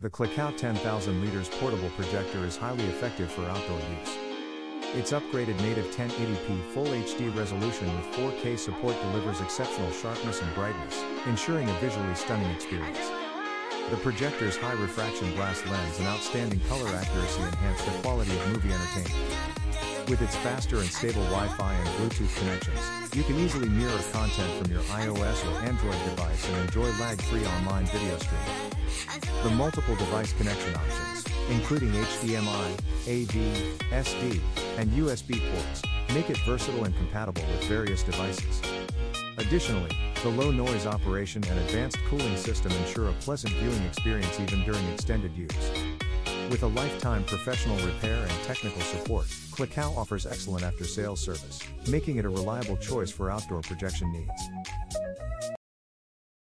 The Clokowe 10,000 liters portable projector is highly effective for outdoor use. Its upgraded native 1080p Full HD resolution with 4K support delivers exceptional sharpness and brightness, ensuring a visually stunning experience. The projector's high refraction glass lens and outstanding color accuracy enhance the quality of movie entertainment. With its faster and stable Wi-Fi and Bluetooth connections, you can easily mirror content from your iOS or Android device and enjoy lag-free online video streaming. The multiple device connection options, including HDMI, AV, SD, and USB ports, make it versatile and compatible with various devices. Additionally, the low noise operation and advanced cooling system ensure a pleasant viewing experience even during extended use. With a lifetime professional repair and technical support, Clokowe offers excellent after sales service, making it a reliable choice for outdoor projection needs.